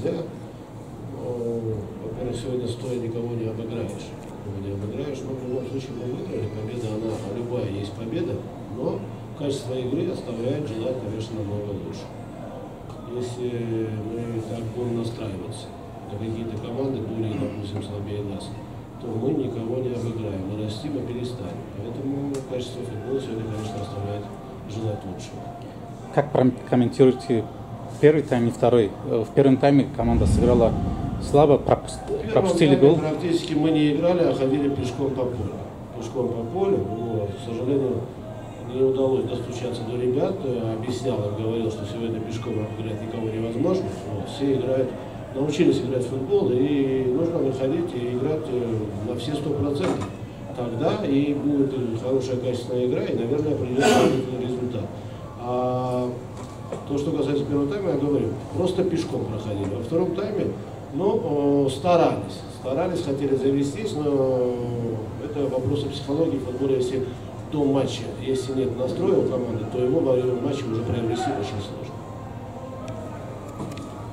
нельзя. Во-первых, сегодня стоя никого не обыграешь. Никого не обыграешь, но в любом случае мы выиграли. Победа, она любая есть победа, но качество игры оставляет желать, конечно, намного лучше. Если мы так будем настраиваться на какие-то команды более, допустим, слабее нас, то мы никого не обыграем. Мы расти, мы перестанем. Поэтому качество футбола сегодня, конечно, оставляет желать лучшего. Как комментируете первый тайм и второй? Э, в первом тайме команда сыграла слабо, пропустили гол. Практически мы не играли, а ходили пешком по полю. Пешком по полю. Вот. К сожалению, не удалось достучаться до ребят. Э, объяснял им, говорил, что сегодня пешком обыграть никого невозможно. Вот. Все играют, научились играть в футбол, и нужно выходить и играть э, на все сто процентов. Тогда и будет хорошая качественная игра, и, наверное, придет результат. А то, что касается первого тайма, я говорю, просто пешком проходили. Во втором тайме, ну, старались. Старались, хотели завестись, но это вопросы психологии в футболе, если до матча, если нет настроя у команды, то его во время матча уже приобрести очень сложно.